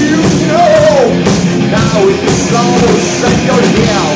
you know. Now it's almost like you're here.